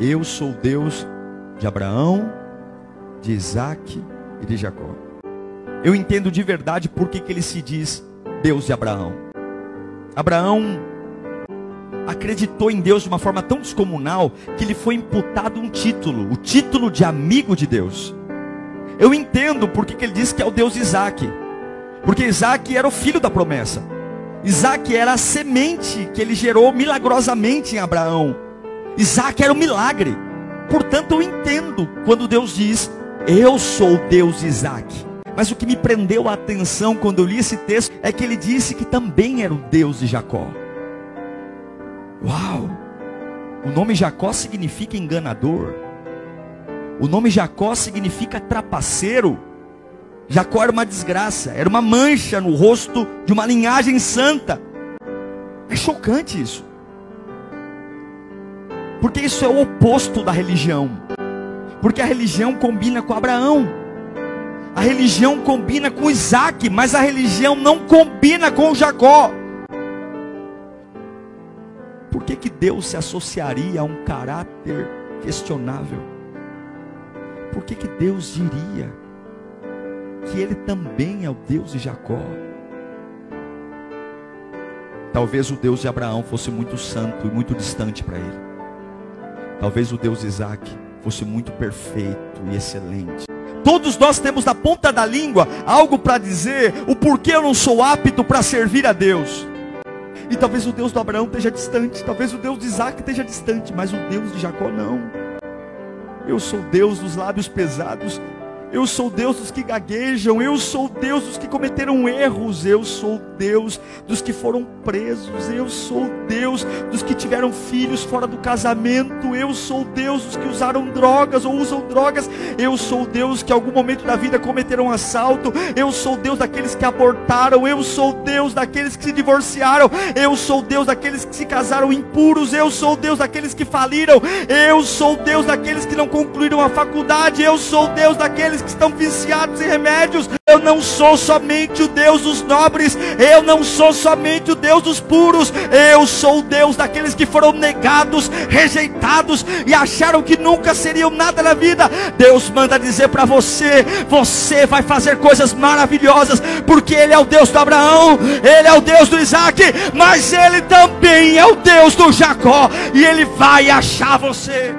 Eu sou Deus de Abraão, de Isaac e de Jacó. Eu entendo de verdade por que, que ele se diz Deus de Abraão. Abraão acreditou em Deus de uma forma tão descomunal que lhe foi imputado um título, o título de amigo de Deus. Eu entendo por que, que ele diz que é o Deus de Isaac, porque Isaac era o filho da promessa. Isaac era a semente que ele gerou milagrosamente em Abraão. Isaac era um milagre. Portanto, eu entendo quando Deus diz: Eu sou o Deus de Isaac. Mas o que me prendeu a atenção quando eu li esse texto é que ele disse que também era o Deus de Jacó. Uau! O nome Jacó significa enganador. O nome Jacó significa trapaceiro. Jacó era uma desgraça, era uma mancha no rosto de uma linhagem santa. É chocante isso. Porque isso é o oposto da religião. Porque a religião combina com Abraão. A religião combina com Isaac, mas a religião não combina com Jacó. Por que, que Deus se associaria a um caráter questionável? Por que, que Deus diria que Ele também é o Deus de Jacó? Talvez o Deus de Abraão fosse muito santo e muito distante para ele. Talvez o Deus de Isaac fosse muito perfeito e excelente. Todos nós temos na ponta da língua algo para dizer, o porquê eu não sou apto para servir a Deus. E talvez o Deus do Abraão esteja distante, talvez o Deus de Isaac esteja distante, mas o Deus de Jacó não. Eu sou Deus dos lábios pesados, eu sou Deus dos que gaguejam, eu sou Deus dos que cometeram erros, eu sou Deus dos que foram presos, eu sou Deus dos que tiveram filhos fora do casamento, eu sou Deus dos que usaram drogas ou usam drogas, eu sou Deus que em algum momento da vida cometeram assalto, eu sou Deus daqueles que abortaram, eu sou Deus daqueles que se divorciaram, eu sou Deus daqueles que se casaram impuros, eu sou Deus daqueles que faliram, eu sou Deus daqueles que não concluíram a faculdade, eu sou Deus daqueles que estão viciados em remédios. Eu não sou somente o Deus dos nobres, eu não sou somente o Deus dos puros, eu sou o Deus daqueles que foram negados, rejeitados e acharam que nunca seriam nada na vida. Deus manda dizer para você: você vai fazer coisas maravilhosas, porque Ele é o Deus do Abraão, Ele é o Deus do Isaac, mas Ele também é o Deus do Jacó, e Ele vai achar você.